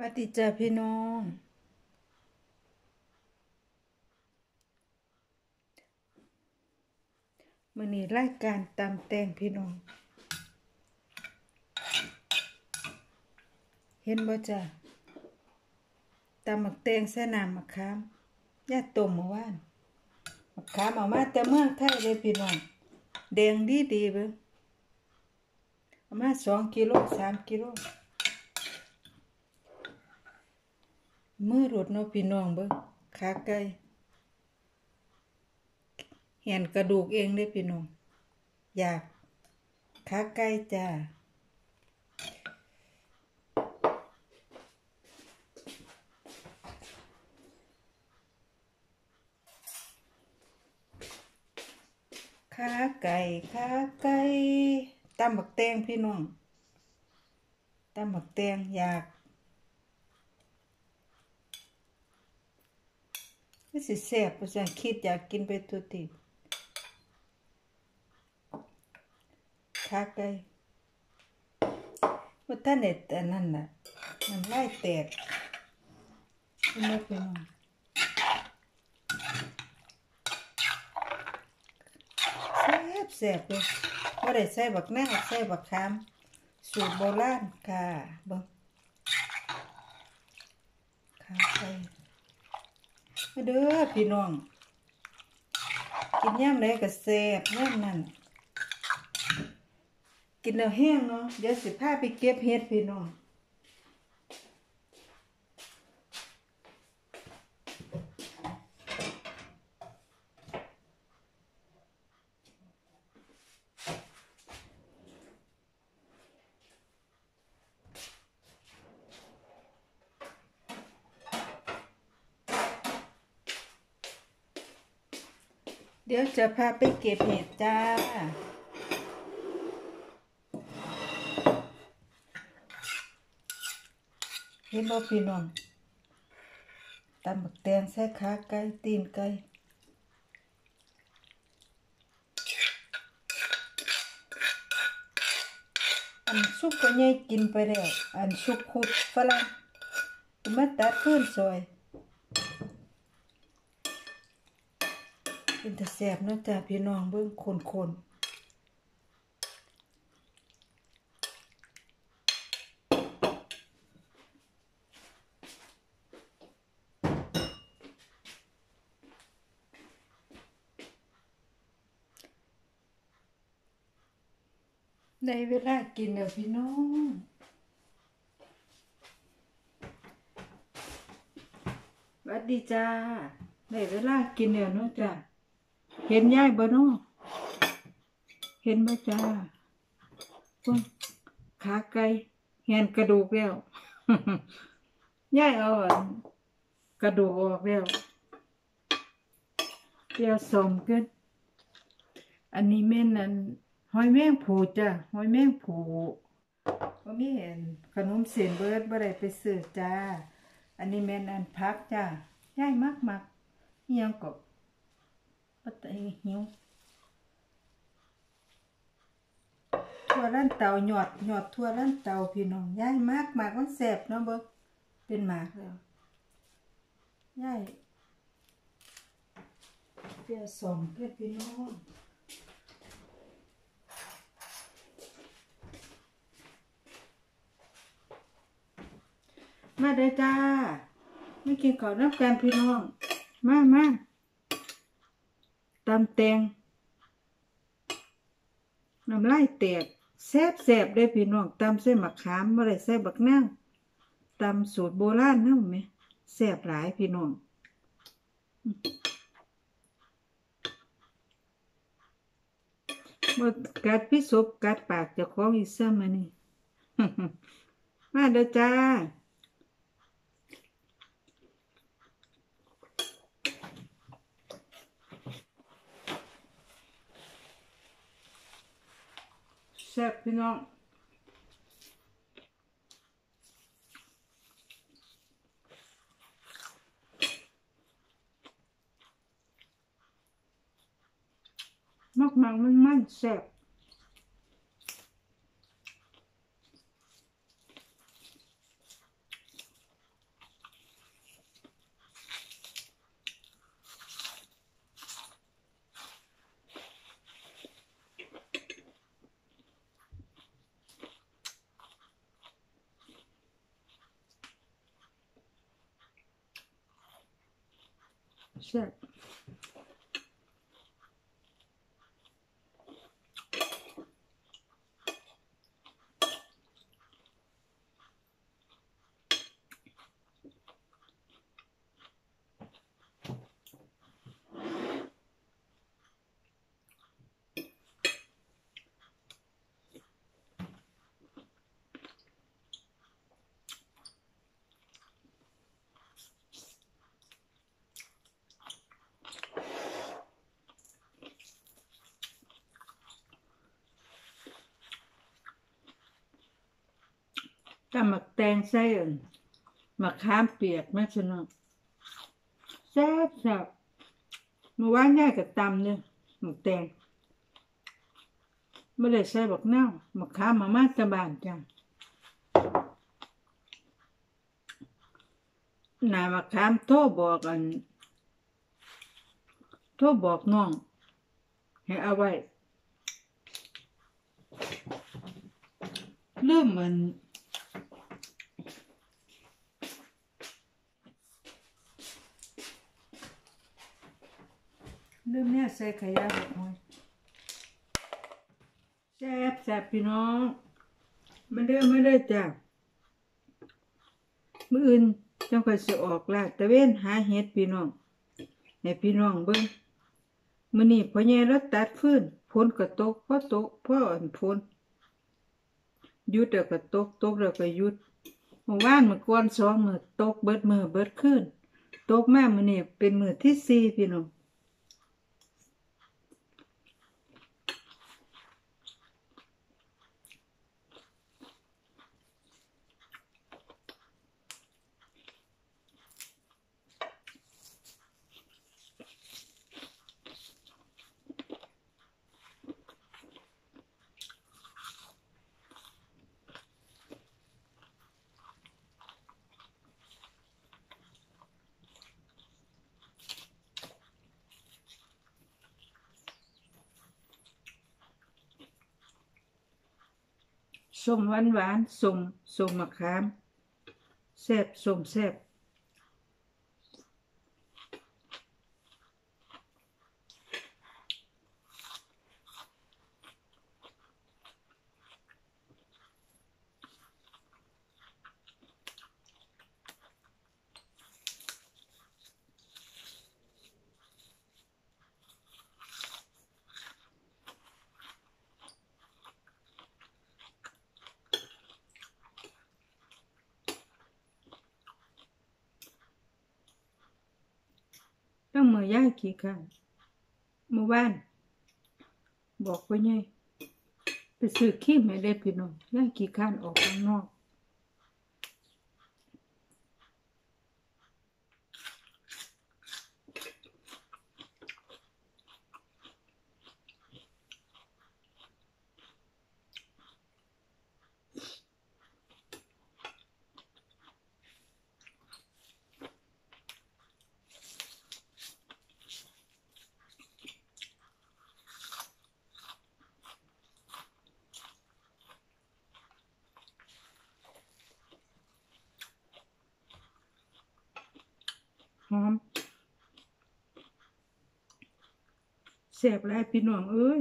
วัสดีจ้าพี่น้อง มื่อนี้รายการตำแต่งพี่น้อง เห็นบ่จ้าตำหมักแตงสน้ำมะขามย่าต้มเมื่อวานมะขามเอามาแต่เมืองไทยเลยพี่น้อง แดงดีดีเบิ่งเอามาสองกิโลสามกิโล มือรดเนาะพี่น้องเบิ่งขาไก่เห็นกระดูกเองเด้พี่น้อง อยากขาไก่จ้าขาไก่ขาไก่ตำบักแตงพี่น้องตำบักแตงอยาก ไม่สิแซ่บเพราะจันคิดอยากกินไปทุกทีขาไก่ว่าท่านเอ็ดอันนั้นน่ะมันไล่แตกไม่เป็นไรแซ่บแซ่บเลยว่าได้ใส่บักหน้าใส่บักขาม สูตรโบราณค่ะบิ่งขาไก่มา เด้อพี่น้อง กินย่ำไหนก็แซ่บย่ำนั่นกินแล้วแห้งเนาะเดี๋ยวสิพาไปเก็บเห็ดพี่น้อง เดี๋ยวจะพาไปเก็บเห็ดจ้า เห็นบ่พี่น้องตำบักแตงใส่ขาไก่ตีนไก่อันสุกก็ใหญ่กินไปแล้ว อันสุกขุดฝรั่งมาตัดขึ้นซอย เป็นแต่แสบเนาะจ้าพี่น้องเบิ่งคนคนในเวลากินเดี๋ยวพี่น้องสวัสดีจ้าในเวลากินเดี๋ยวเนาะจ้า เห็นยายบ่นาะเห็นบ่จ้าขาไก่เห็นกระดูกแล้วยายเอาอันกระดูกออกแล้วเดี๋ยวสมกันอันนี้แม่นอันหอยแมงผูจ้ะหอยแมงผูบ่มีเห็นขนมเส้นเบิร์ดบ่ได้ไปซื้อจ้า อันนี้แม่นอันพักจ้ายายมักมักยังก็ปั ตตานีหิวทั่วร้านเตาหยอดหยอดทั่วร้านเตาพี่น้องย่ายมากมากมันแสบเนาะเบิกเป็นหมากแล้วย่ายเดี๋ยสองเพื่อนพี่น้องมาเด้จ้าไม่กินข้าวน้ำกันพี่น้อง มามา ตำแตงน้ำลายแตกแซ่บแซ่บได้พี่น้องตำใส่มะขามบ่ได้ใส่บักนาวตำสูตรโบราณนำแหมแซ่บหลายพี่น้องบ่กัดพี่ศพกัดปากเจ้าของอีกซ้ำมานี่ มาเด้อจ้า แซ่บพี่น้องมากมันมันมันแซ่บ แซ่บ ตำหมักแตงใส่อั่นมะขามเปียกแม่ชนกแซ่บแซ่บเมื่านย่ายกับตำเนี่ยหมักแตงไม่ได้ใส่บักเน่าวมะขามมามาตะบานจ้ะนายมะขามโทรบอกอันโทรบอกน้อง ให้เอาไว้ลืมมัน ลืมเนี่ยใส่ขยะแบบน้อยแซ่บแซ่บพี่น้องมาเด้อมาเด้อจ้ะมื้ออื่นจังค่อยสิออกลาดตะเวนหาเห็ดพี่น้องให้พี่น้องเบิ่งมื้อนี้พ่อใหญ่เราตัดฟืนฝนก็ตกพ่อตกพ่ออันฝนยุดแล้วก็ตกตกแล้วก็ยุดเมื่อวานเมื่อก่อนสองมือตกเบิดมือเบิดคืนตกมามื้อนี้เป็นมือที่สี่พี่น้อง ส้มหวานหวานส้มส้มมะขามแซ่บส้มแซ่บ ต้องมือย่ายขี้ข้านเมื่อวาน บอกว่าไงไปซื้อขี้ไม่ได้พี่น้องย่ายขี้ข้านออกข้างนอก อมแสบแล้วพี่น้องเอ้ย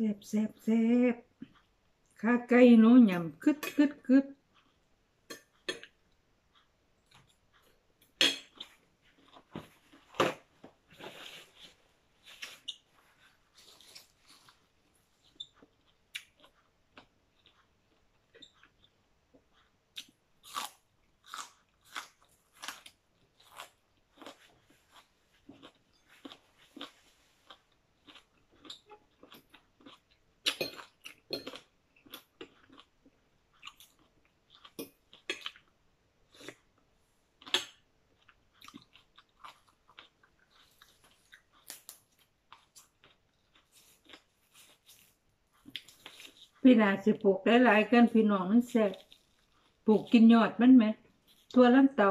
แซ่บแซ่บแซ่บขาไก่หนูยำคึดคึดคึด พี่นาสิปลูกหลายๆกันพี่น้องมันแซ่บปลูกกินยอดมันไหมทั่วลำเตา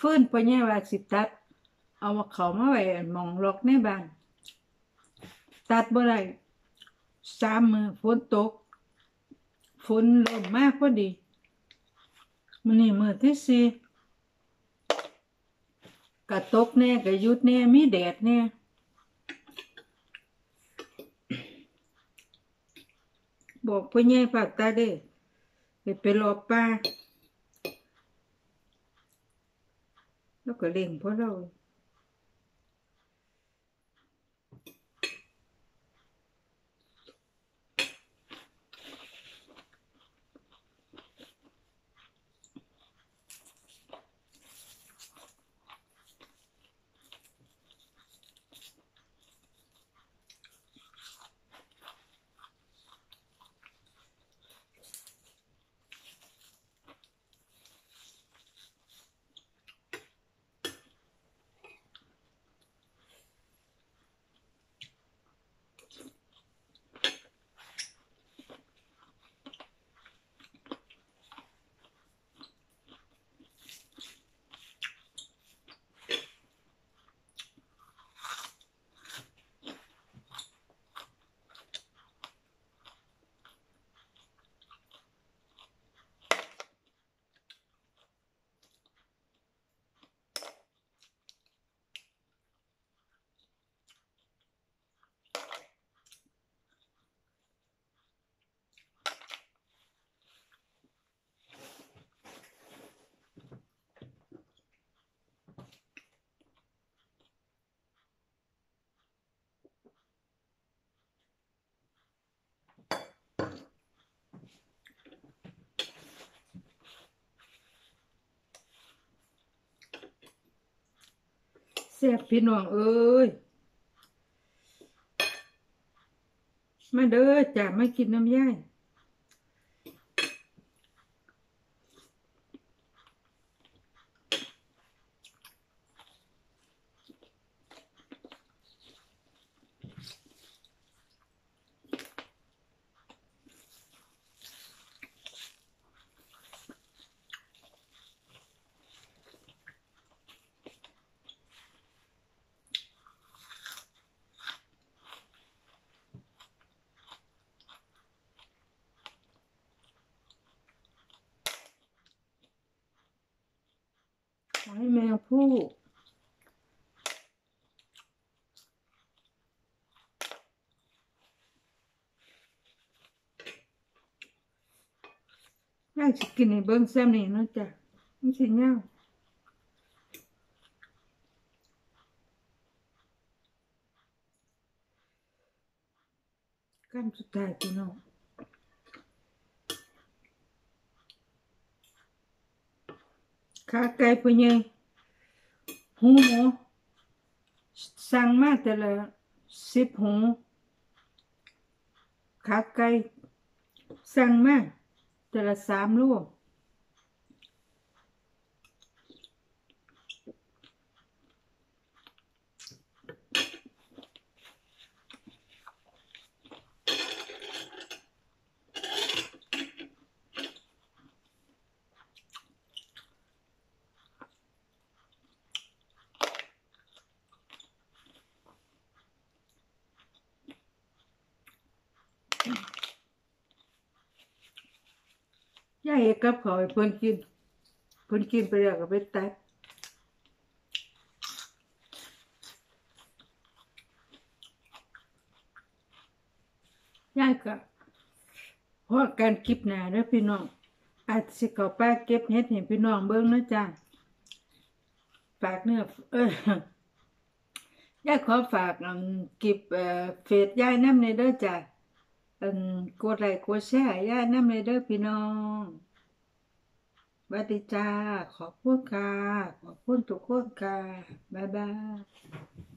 ฟื้นฟื้นไปเนี่ยว่าสิตัด เอาเขามาไว้มองล็อกในบ้าน ตัดบ่ได้สามมือฝนตกฝนเริ่มมากพอดีมันนี่มือที่สี่กระตกแน่กระยุดแน่มีแดดแน่บอกพ่อใหญ่ฝากตาเด้ไปไปรอป้า แล้วก็เล่งเพราะเรา แซ่บพี่น้องเอ้ย มาเด้อจ้ะมากินน้ำย่ายให้ แมวผู้ย่างสิกินในเบิ้งแซมนี่เนาะจ้ะมันสิเงากันสุดท้ายพี่น้องขาไก่ปะเนี่ย หูหมูสั่งมาแต่ละสิบหูขาไก่สั่งมาแต่ละสามลูก เฮ็ดกับข้าวให้เพิ่นกินเพิ่นกินไปแล้วก็ไปตัดยายก็พอกันคลิปหน้าเด้อพี่น้องอาจสิเข้าไปเก็บเฮ็ดให้พี่น้องเบิ่งนะจ้าฝากเนื้อเออยายขอฝากอันกิบเอ่อเฟซยายนำในเด้อจ้าอันกดไลค์กดแชร์ยายนำในเด้อพี่น้อง วัสดีจ้า ขอบคุณค่ะ ขอบคุณทุกคนค่ะ บ๊ายบาย